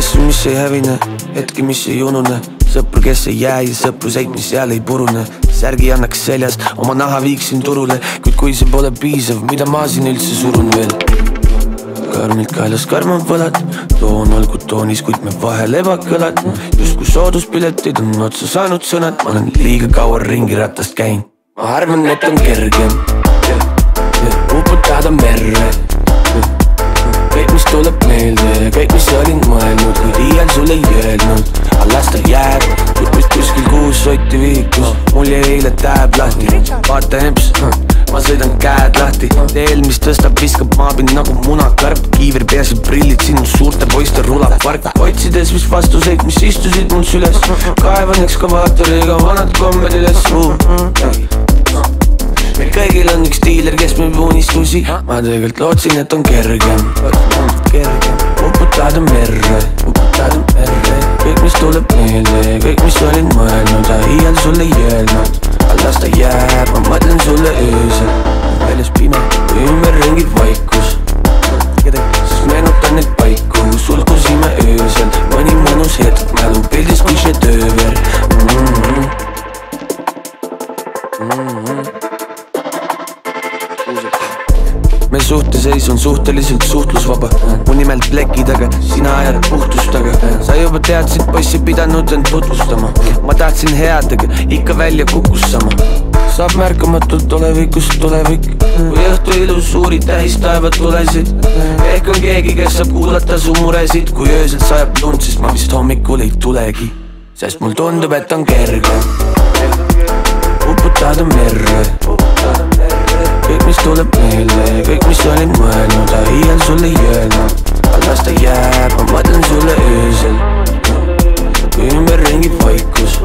mis ei hävine, hetki, mis ei unune. Sõpru, kes ei jää ja sõpruseid, mis seal ei purune. Särgi annaks seljas, oma naha viiksin turule, kuid kui see pole piisav, mida ma siin üldse surun veel? Karmilt kaelas karmad võlad, toon olgu toonis, kuid me vahel ebakõlad. Justkui sooduspiletid on otsa saanud sõnad, ma olen liiga kaua ringi ratast käinud. ma arvan, et on kergem. Uputada merre. Kõik, mis tuleb meelde, kõik, olin mõelnud, kuid iial sulle ei öelnud. las ta jääb, kuskil kuus sotti viikus, mul jäi eile tääb lahti, vaata emps, ma sõidan käed lahti, teel, mis tõstab, viskab maapind nagu munakarp, kiiver peas ja prillid, sinu suurte poiste rulab park, otsides vist vastuseid, mis istusid mul süles, kaevan ekskavaatoriga vanad kombed üles, meil kõigil on üks diiler, kes müüb unistusi, ma tegelikult lootsin, et on kergem, kergem uputada merre, uputada merre, kõik, mis tuleb meelde, kõik, mis olin mõelnud, aga iial sulle ei öelnud, aga las ta jääb, ma suhteseis on suhteliselt suhtlusvaba. Mu nimelt plekid, aga sina ajad puhtust taga sa juba teadsid, poiss ei pidanud end tutvustama. Ma tahtsin head, aga ikka välja kukussama. Saab märkamatult tulevikust tulevik. Kui õhtu ilus suurid tähistaevad tulesid. Ehk on keegi, kes saab kuulata su muresid. Kui öösel sajab lund, siis ma vist hommikul ei tulegi. Sest mul tundub, et on kerge. Uputada merre tuleb meelde kõik, mis olid mõelnud, aga iial sulle ei öelnud. Aga las ta jääb, ma mõtlen sulle öösel, kui ümberringi vaikus